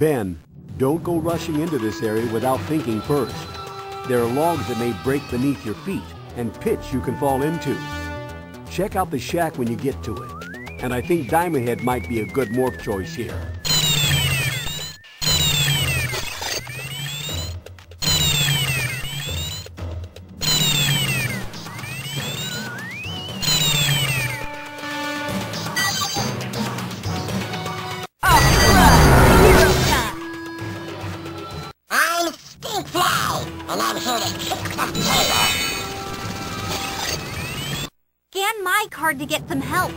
Ben, don't go rushing into this area without thinking first. There are logs that may break beneath your feet and pits you can fall into. Check out the shack when you get to it. And I think Diamond Head might be a good morph choice here. To get some help.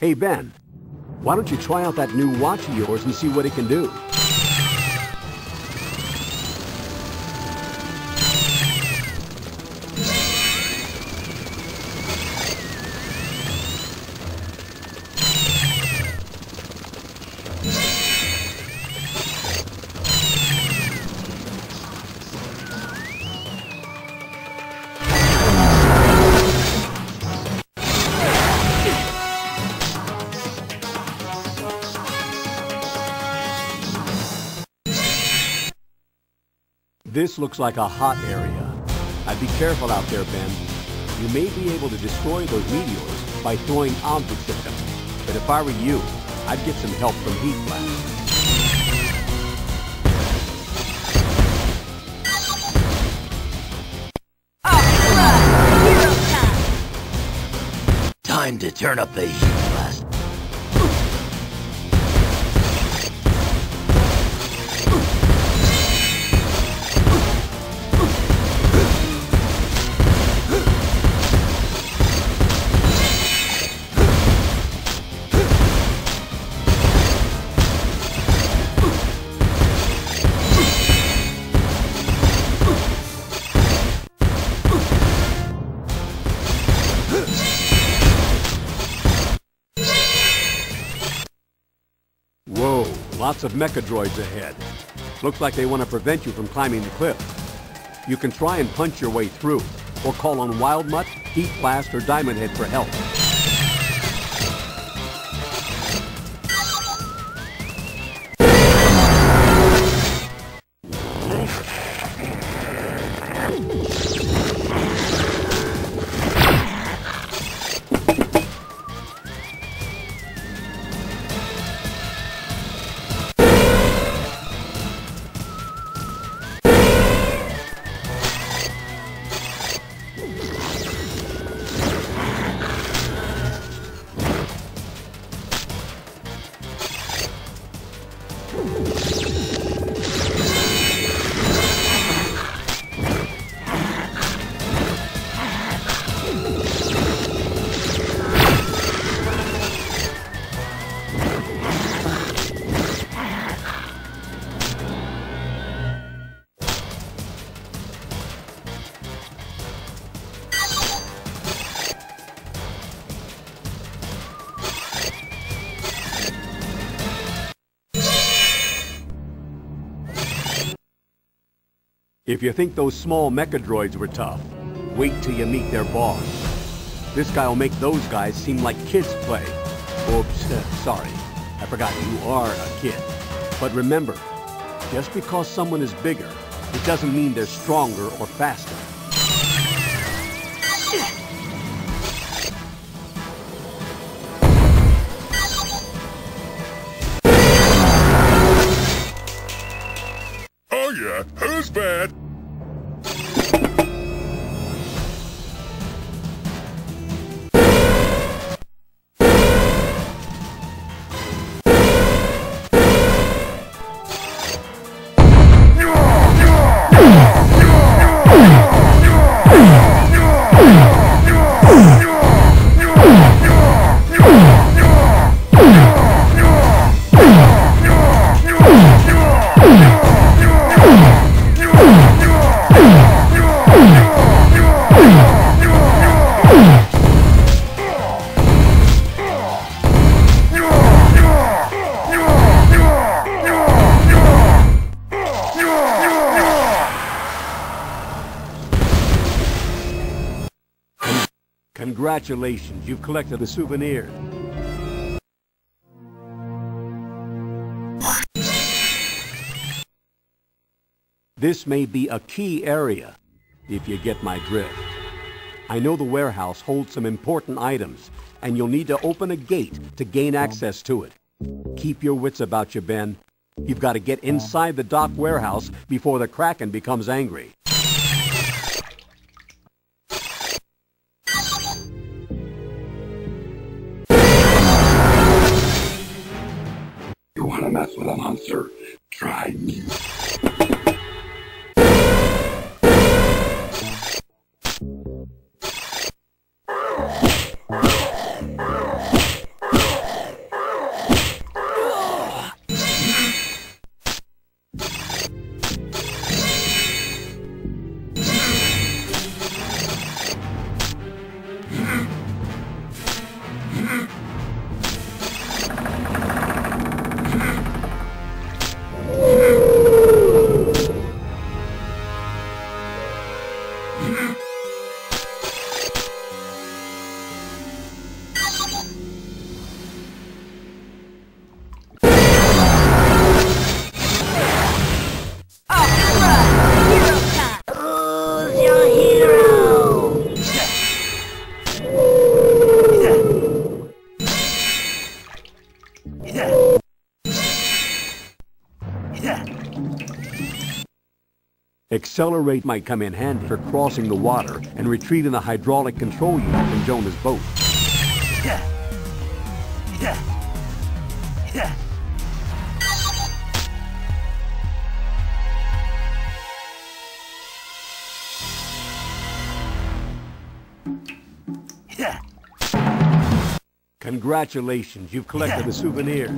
Hey, Ben, why don't you try out that new watch of yours and see what it can do? This looks like a hot area. I'd be careful out there, Ben. You may be able to destroy those meteors by throwing objects at them. But if I were you, I'd get some help from Heat Blast. Time to turn up the heat of mecha droids ahead. Looks like they want to prevent you from climbing the cliff. You can try and punch your way through, or call on Wild Mutt, Heat Blast, or Diamond Head for help. If you think those small mecha droids were tough, wait till you meet their boss. This guy will make those guys seem like kids play. Oops, sorry. I forgot you are a kid. But remember, just because someone is bigger, it doesn't mean they're stronger or faster. Congratulations, you've collected a souvenir. This may be a key area, if you get my drift. I know the warehouse holds some important items, and you'll need to open a gate to gain access to it. Keep your wits about you, Ben. You've got to get inside the dock warehouse before the Kraken becomes angry. XLR8 might come in handy for crossing the water and retrieving the hydraulic control unit from Jonah's boat. Congratulations, you've collected a souvenir.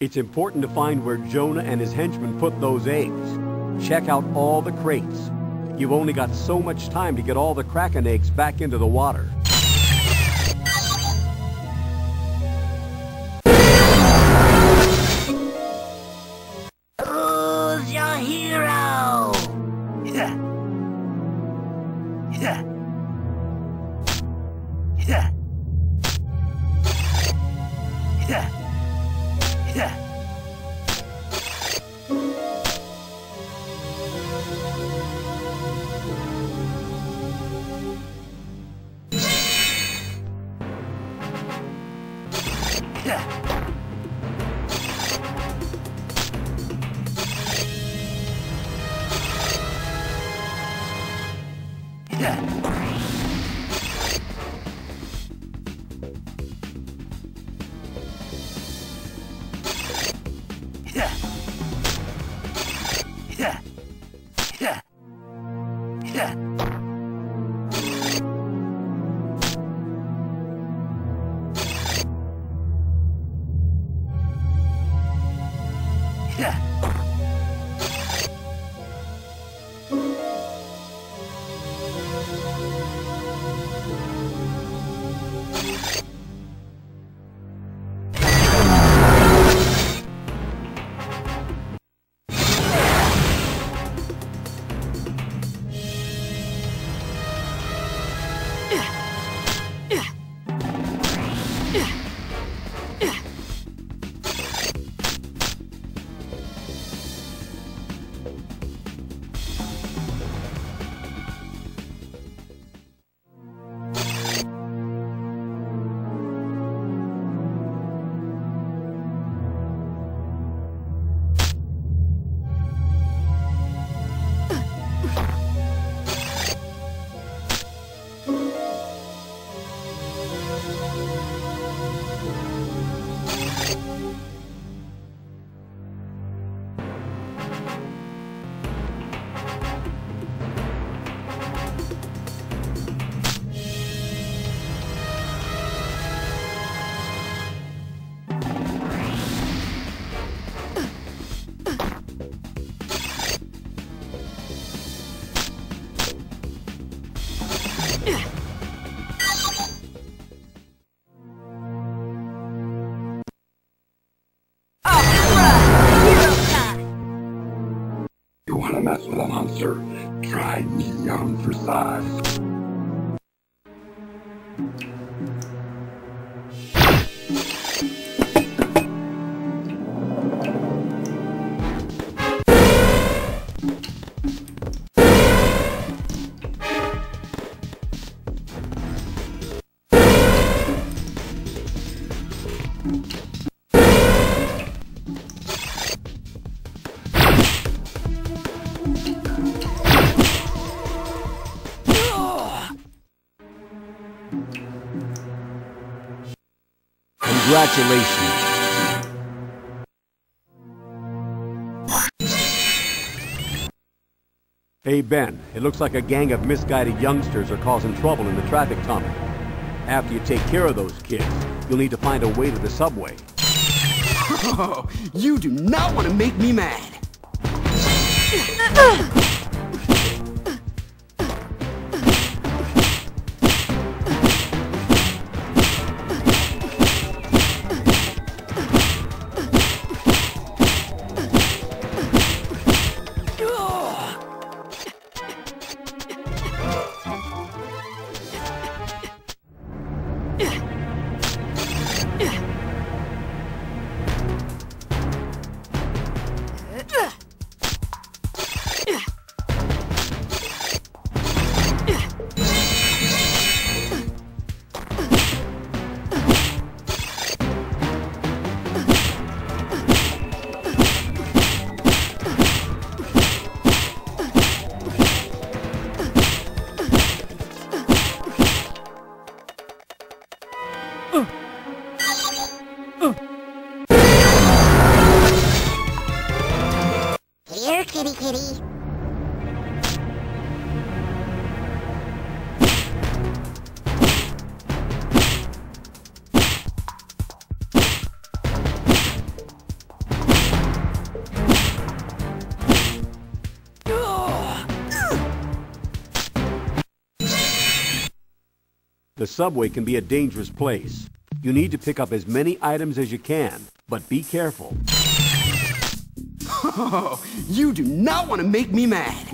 It's important to find where Jonah and his henchmen put those eggs. Check out all the crates. You've only got so much time to get all the Kraken eggs back into the water. To mess with a monster? Try medium for size. Congratulations. Hey Ben, it looks like a gang of misguided youngsters are causing trouble in the traffic tunnel. After you take care of those kids, you'll need to find a way to the subway. Oh, you do not want to make me mad. subway can be a dangerous place. You need to pick up as many items as you can, but be careful. Oh, you do not want to make me mad.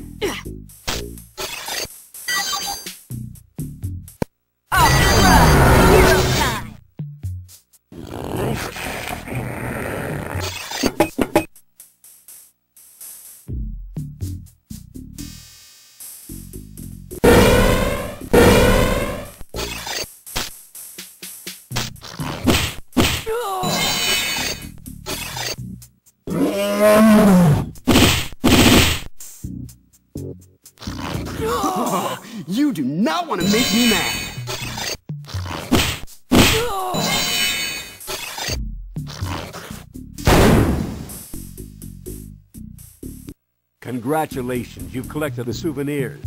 Congratulations, you've collected the souvenirs.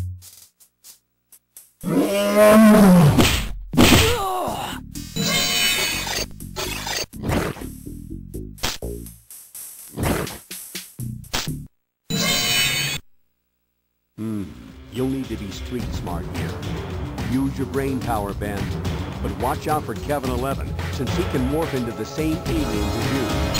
Hmm, you'll need to be street smart here. Use your brain power, Ben. But watch out for Kevin 11, since he can morph into the same aliens as you.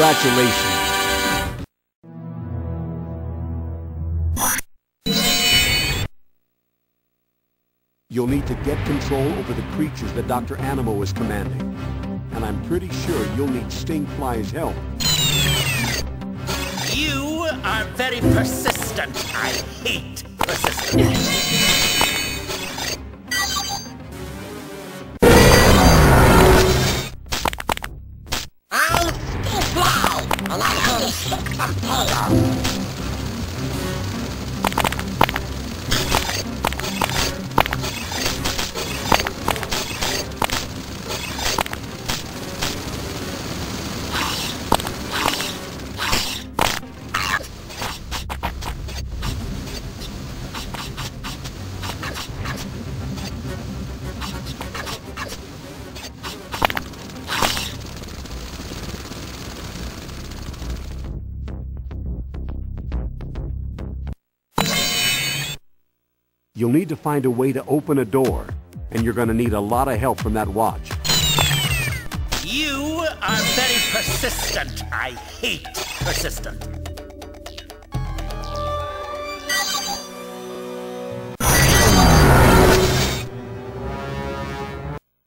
Congratulations. You'll need to get control over the creatures that Dr. Animo is commanding. And I'm pretty sure you'll need Stinkfly's help. You are very persistent. I hate persistence. Need to find a way to open a door, and you're gonna need a lot of help from that watch. You are very persistent. I hate persistent.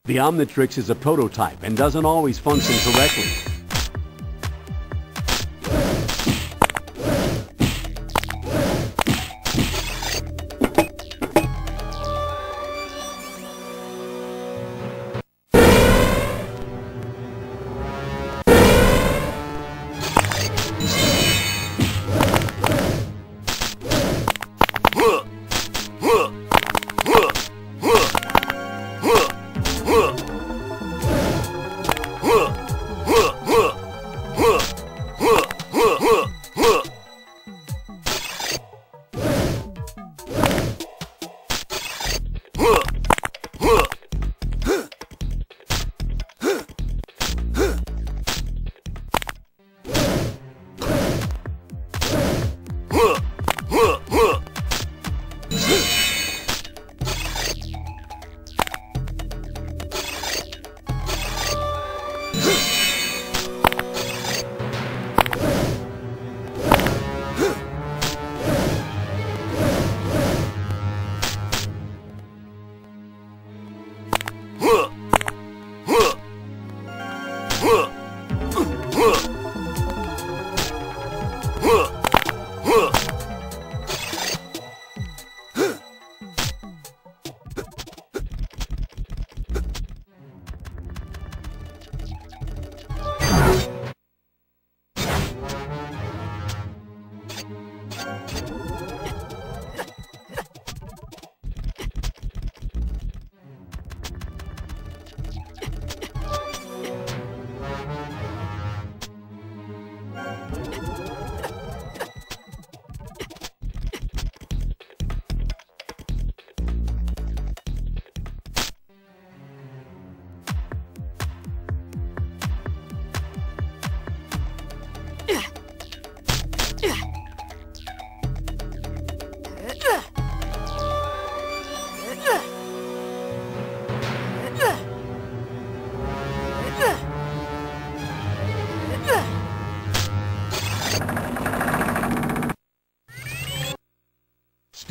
The Omnitrix is a prototype and doesn't always function correctly.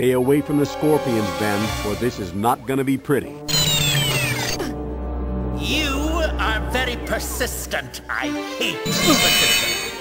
Stay away from the scorpions, Ben, or this is not gonna be pretty. You are very persistent. I hate persistence.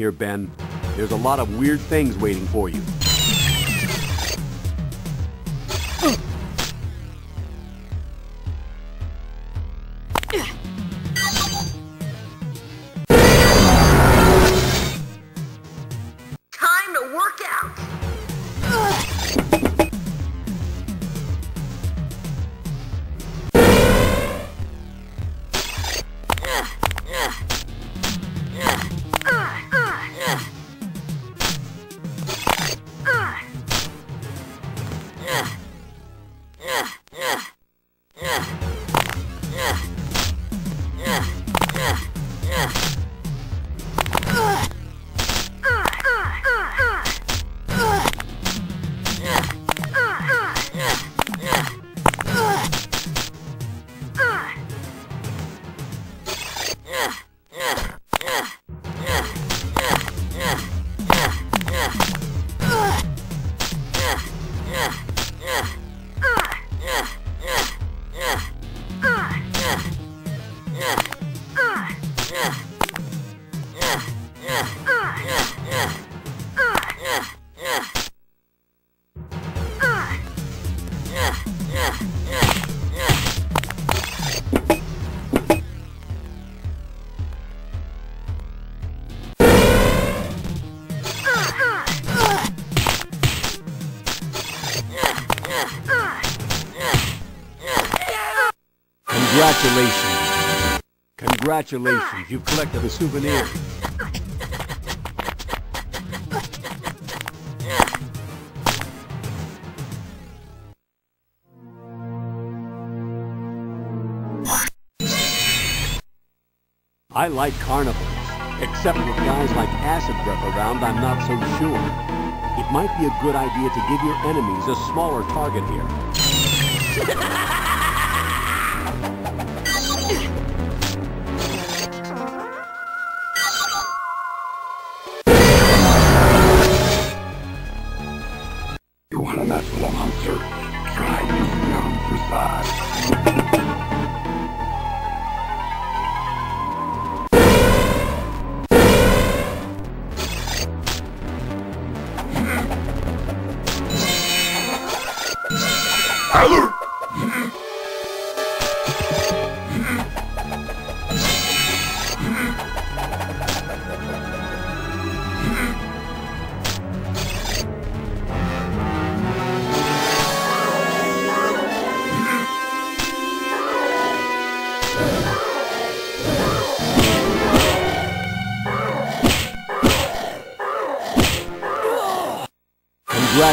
Here, Ben. There's a lot of weird things waiting for you. Congratulations, you collected a souvenir. I like carnivals, except with guys like Acid Breath around, I'm not so sure. It might be a good idea to give your enemies a smaller target here.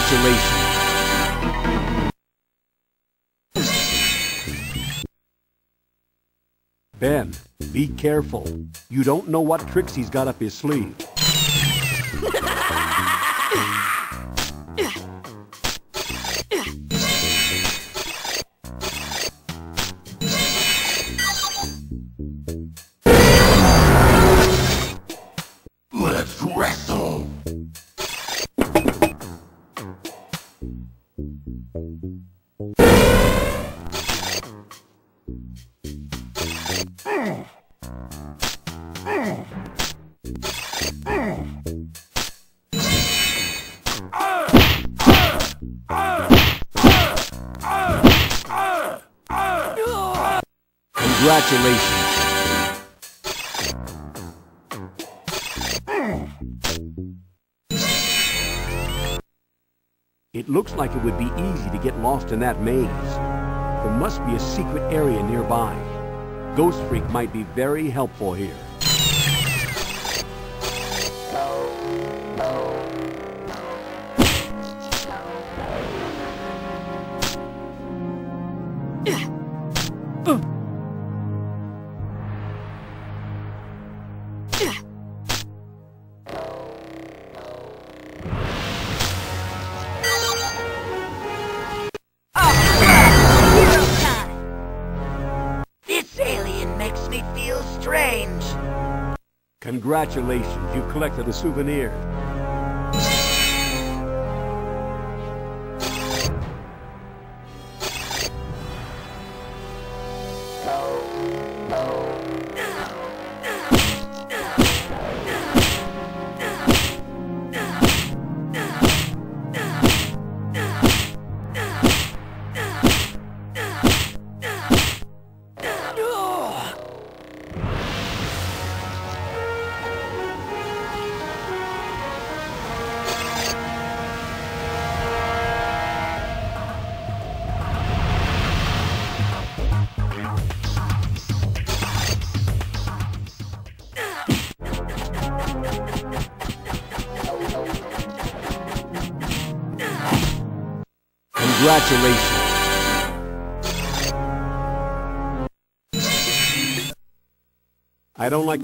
Congratulations. Ben, be careful. You don't know what tricks he's got up his sleeve. lost in that maze. There must be a secret area nearby. Ghost Freak might be very helpful here. Congratulations, You've collected a souvenir.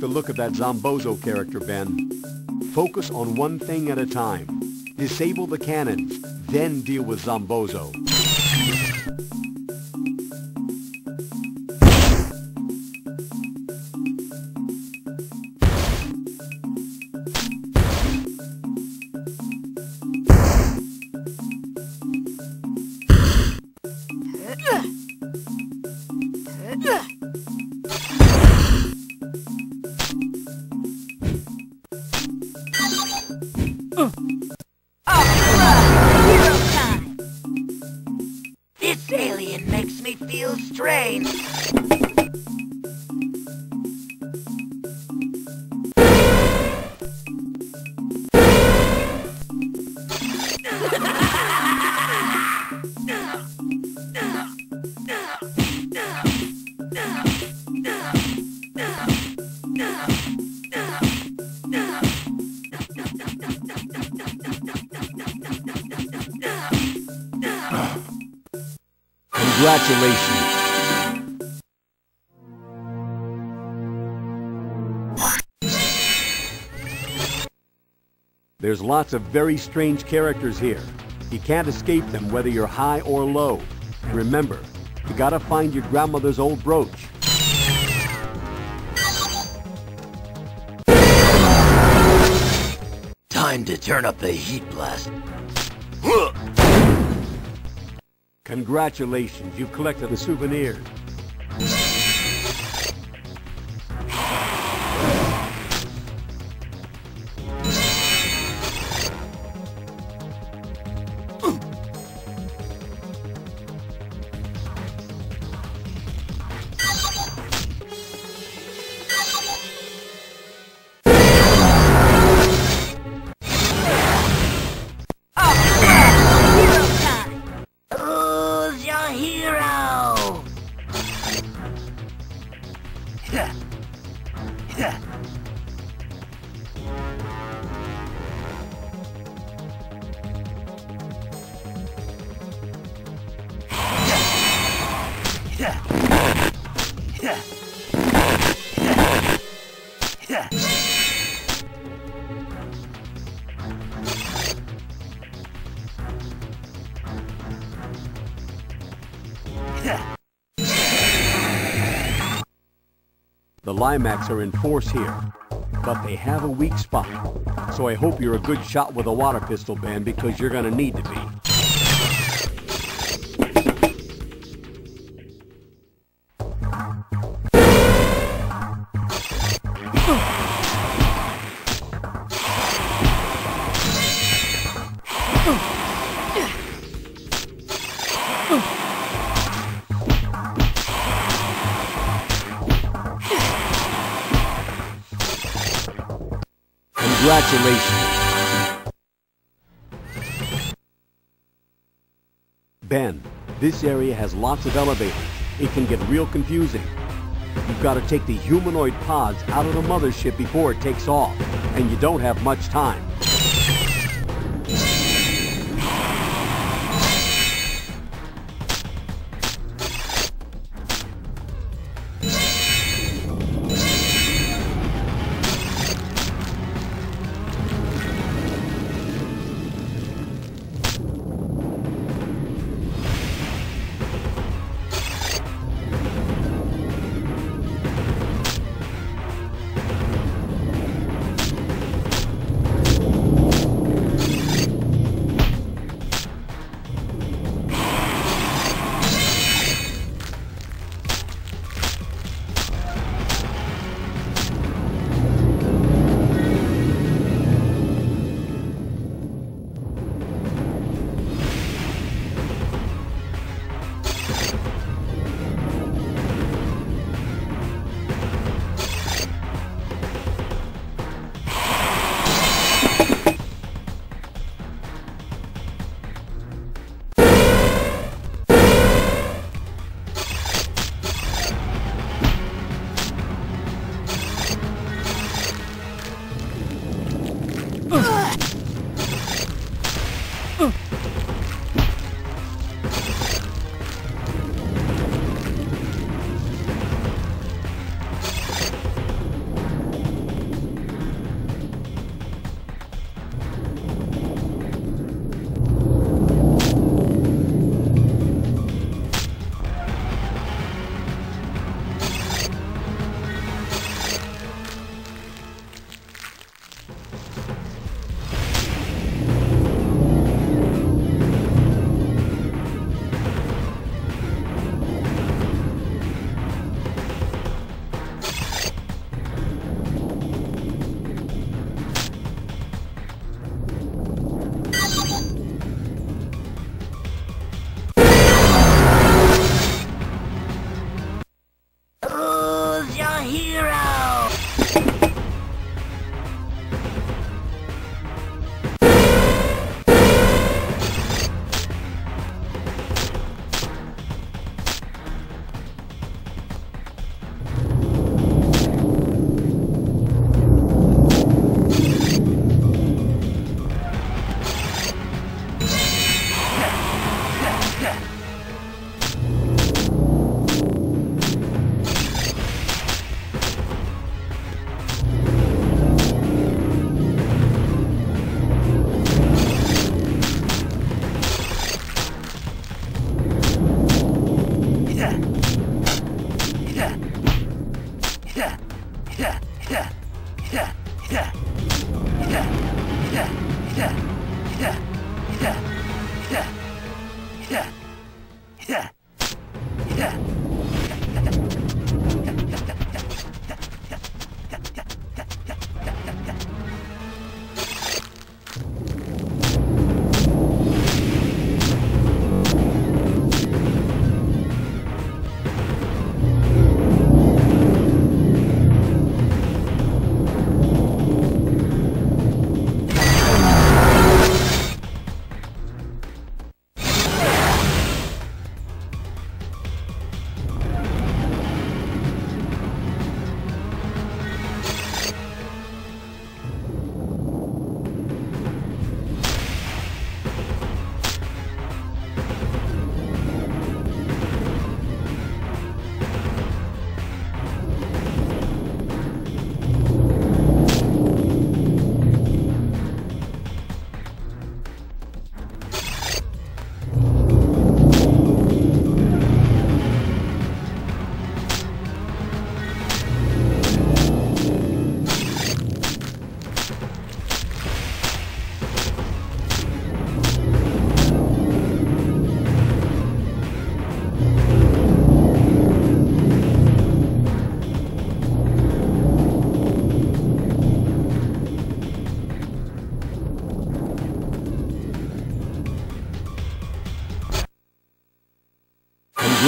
The look of that Zombozo character, Ben. Focus on one thing at a time. Disable the cannons, then deal with Zombozo. Congratulations. There's lots of very strange characters here. You can't escape them whether you're high or low. Remember, you gotta find your grandmother's old brooch. Time to turn up the heat blast. Congratulations, you've collected the souvenir. The Limax are in force here, but they have a weak spot. So I hope you're a good shot with a water pistol, Ben, because you're gonna need to be. This area has lots of elevators. It can get real confusing. You've got to take the humanoid pods out of the mothership before it takes off, and you don't have much time.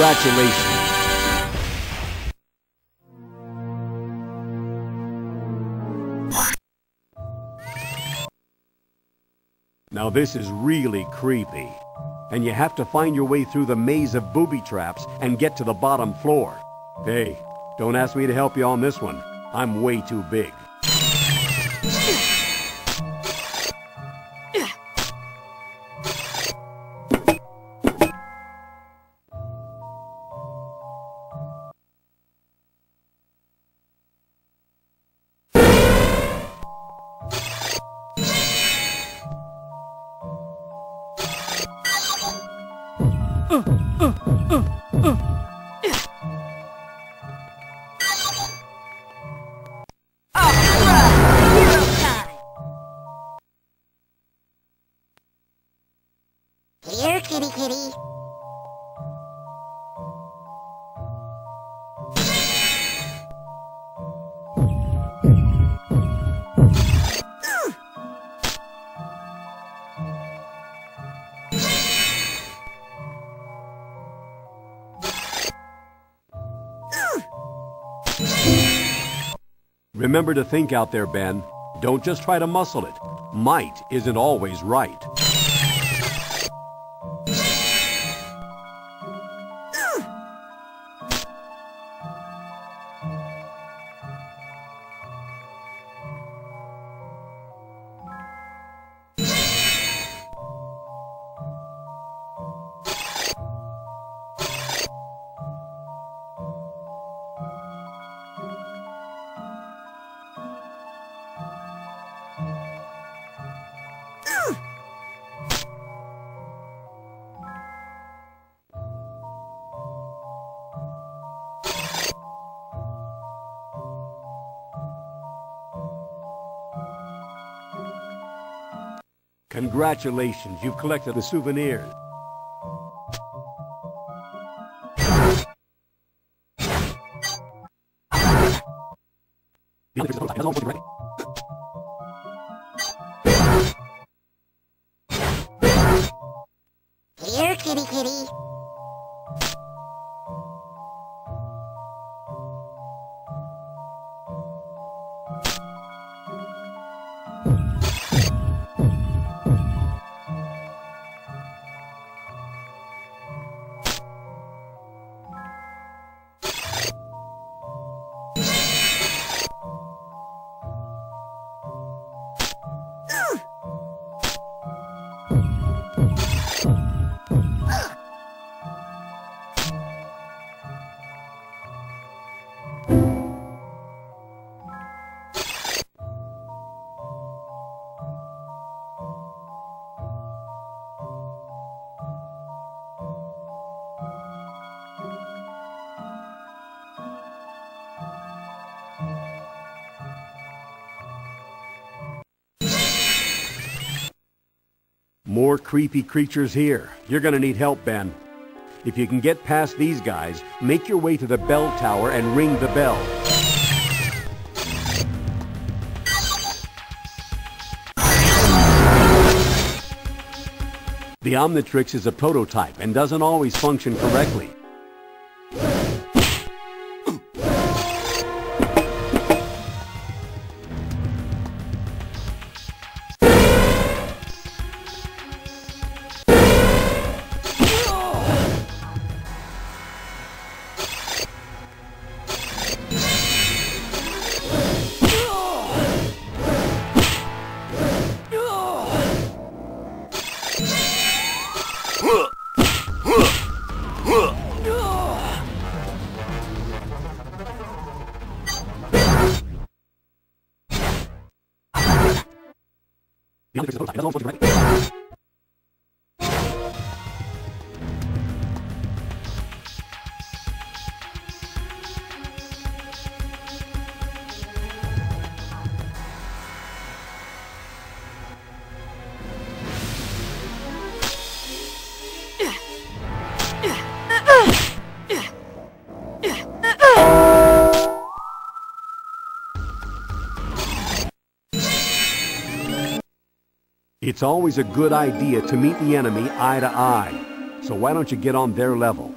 Congratulations. Now this is really creepy. And you have to find your way through the maze of booby traps and get to the bottom floor. Hey, don't ask me to help you on this one. I'm way too big. Remember to think out there, Ben. Don't just try to muscle it. Might isn't always right. Congratulations, you've collected the souvenirs. More creepy creatures here. You're gonna need help, Ben. If you can get past these guys, make your way to the bell tower and ring the bell. The Omnitrix is a prototype and doesn't always function correctly. It's always a good idea to meet the enemy eye to eye. So why don't you get on their level?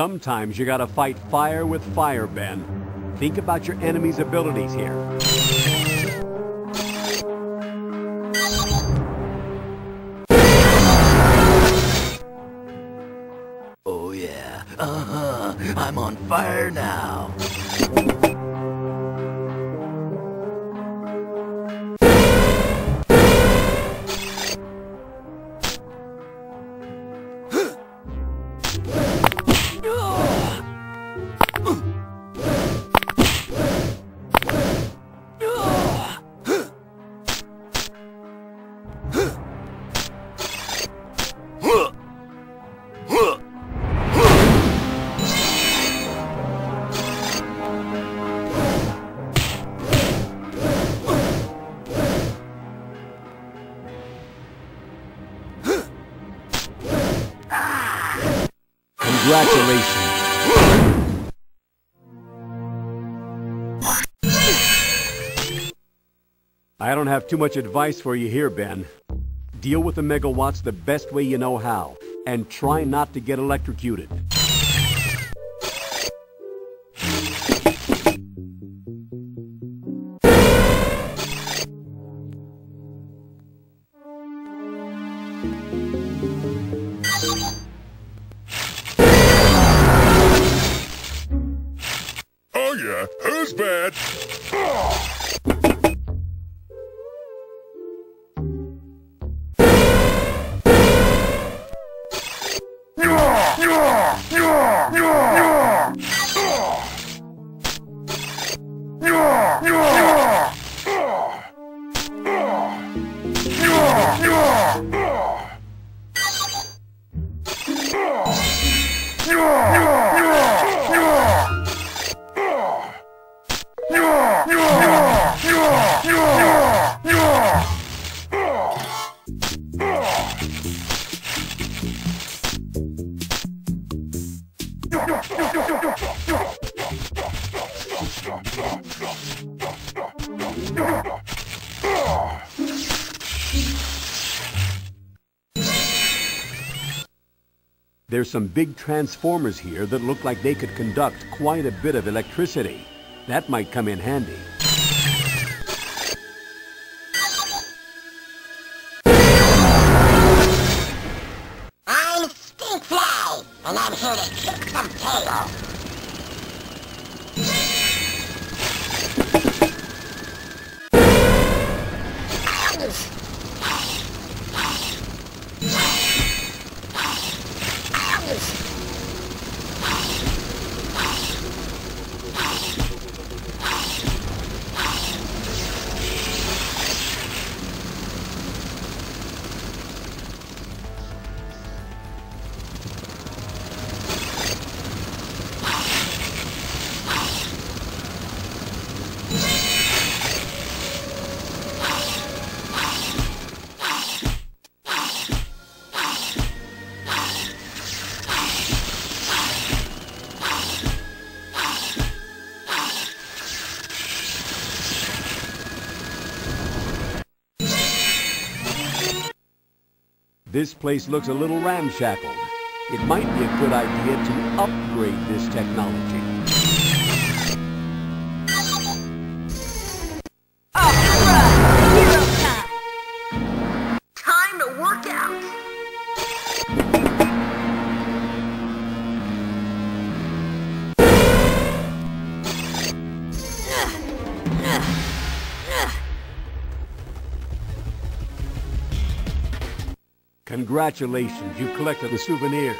Sometimes you gotta fight fire with fire, Ben. Think about your enemy's abilities here. I don't have too much advice for you here, Ben. Deal with the megawatts the best way you know how, and try not to get electrocuted. Transformers here that look like they could conduct quite a bit of electricity. That might come in handy. I'm Stinkfly, and I'm here to kick some tail. This place looks a little ramshackle. It might be a good idea to upgrade this technology. Congratulations, You've collected the souvenir.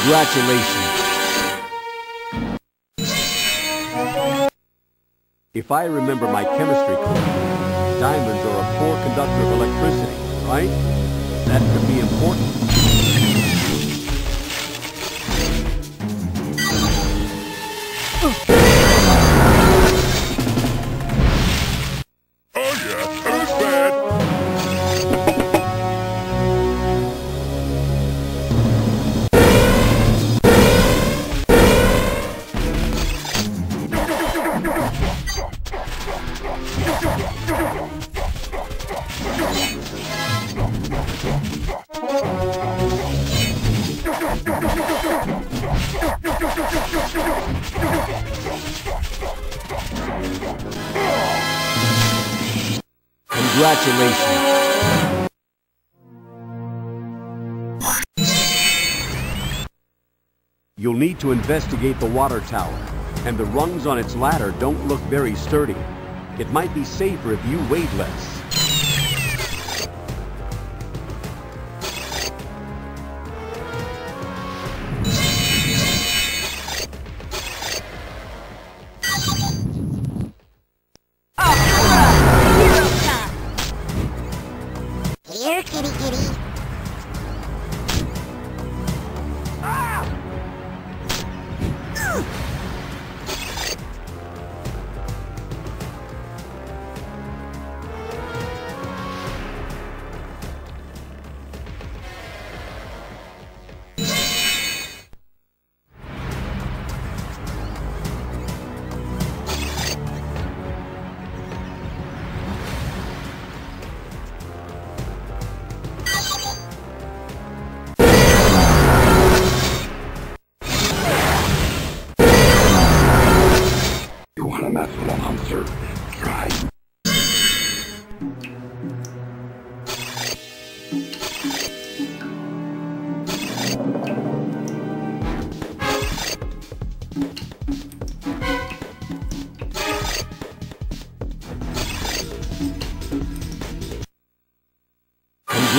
Congratulations. If I remember my chemistry course, diamonds are a poor conductor of electricity, right? That could be important. The water tower, and the rungs on its ladder don't look very sturdy. It might be safer if you weighed less.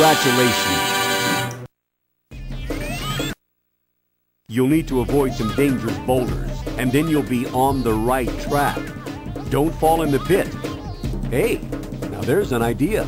Congratulations. You'll need to avoid some dangerous boulders, and then you'll be on the right track. Don't fall in the pit. Hey, now there's an idea.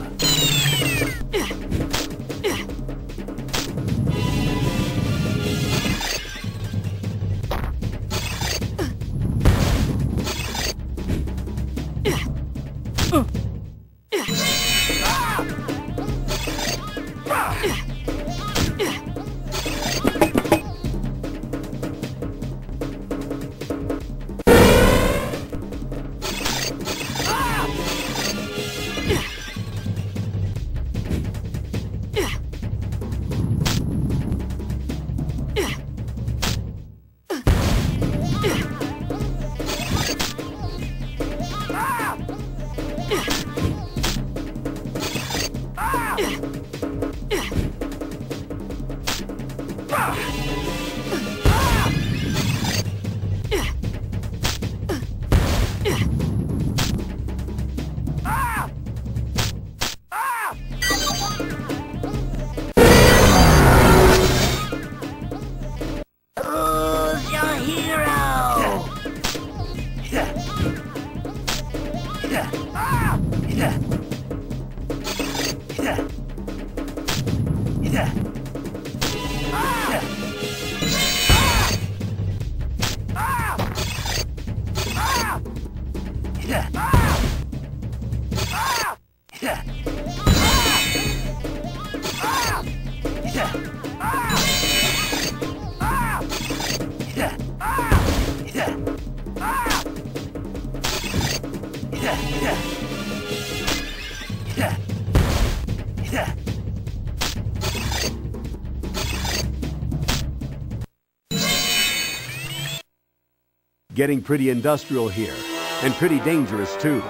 Getting pretty industrial here, and pretty dangerous too.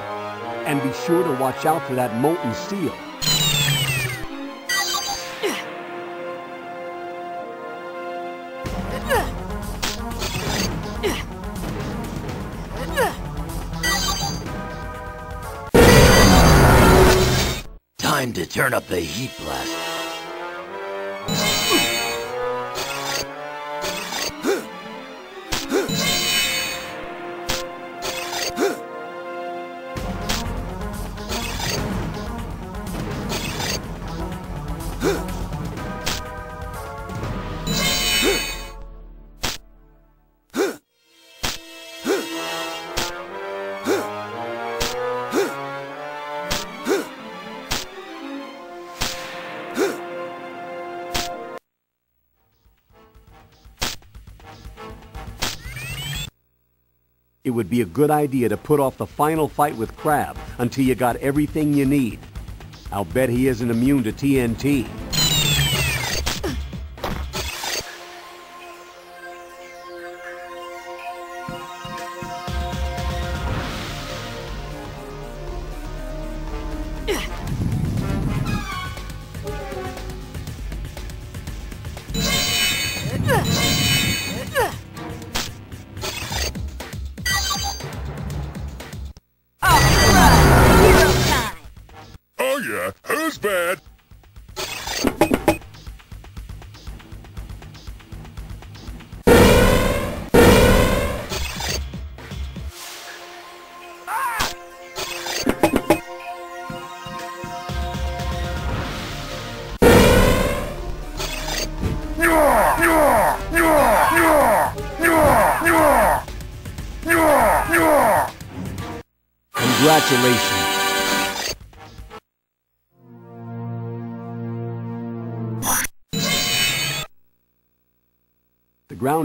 And be sure to watch out for that molten steel. Time to turn up the heat blast. Be a good idea to put off the final fight with Kraab until you got everything you need. I'll bet he isn't immune to TNT.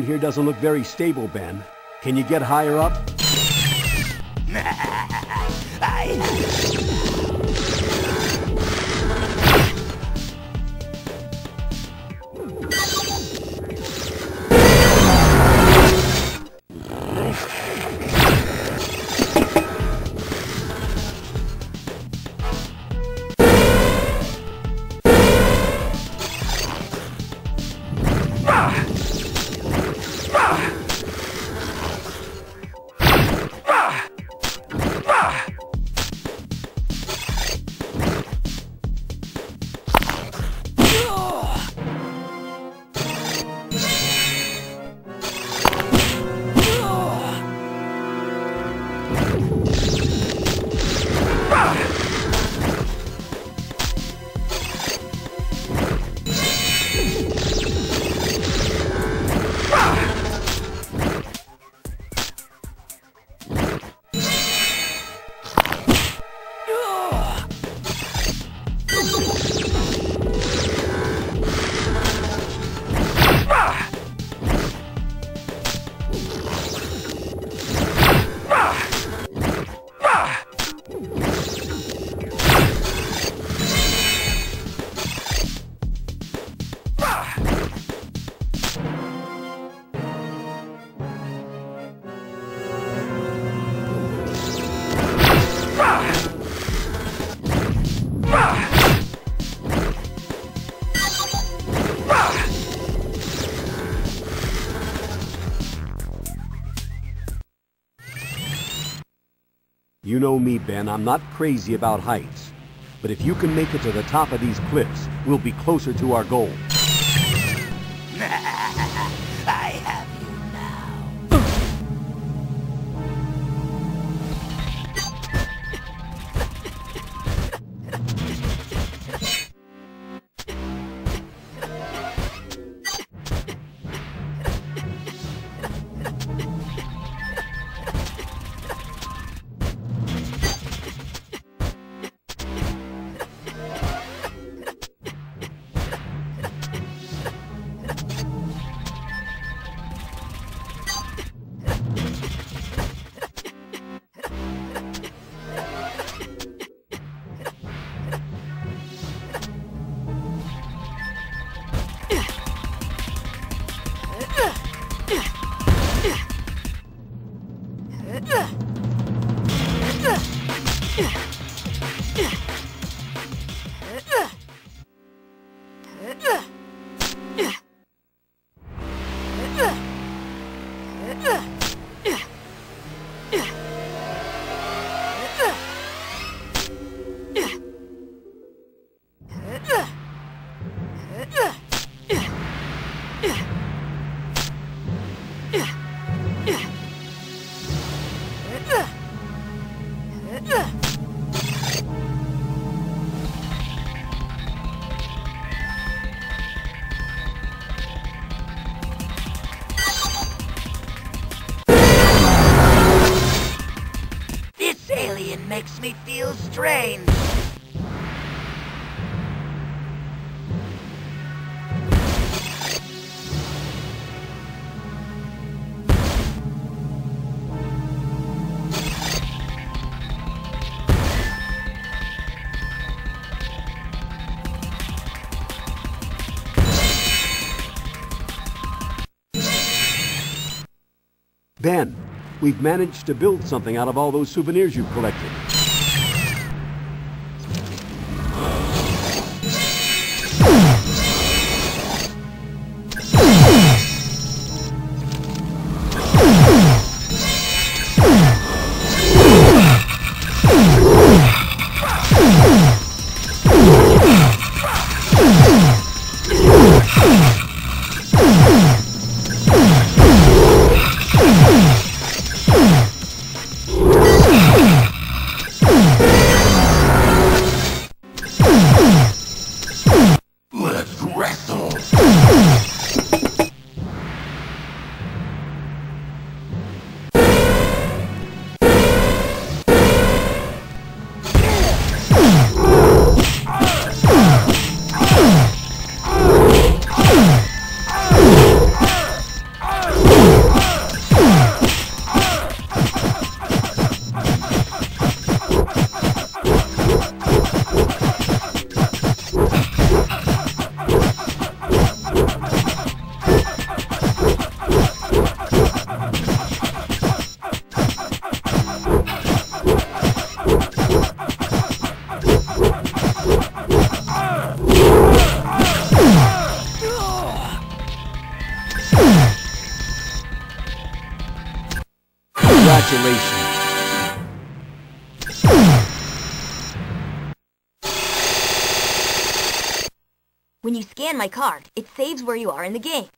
Here doesn't look very stable, Ben. Can you get higher up? You know me, Ben. I'm not crazy about heights. But if you can make it to the top of these cliffs, we'll be closer to our goal. We've managed to build something out of all those souvenirs you've collected. My card, it saves where you are in the game.